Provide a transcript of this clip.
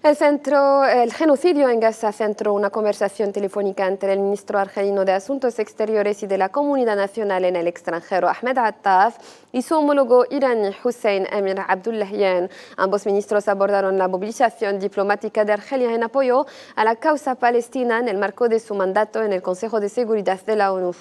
El, centro, el genocidio en Gaza centró una conversación telefónica entre el ministro argelino de Asuntos Exteriores y de la Comunidad Nacional en el extranjero, Ahmed Attaf, y su homólogo iraní, Hussein Amir Abdullahian. Ambos ministros abordaron la movilización diplomática de Argelia en apoyo a la causa palestina en el marco de su mandato en el Consejo de Seguridad de la ONU.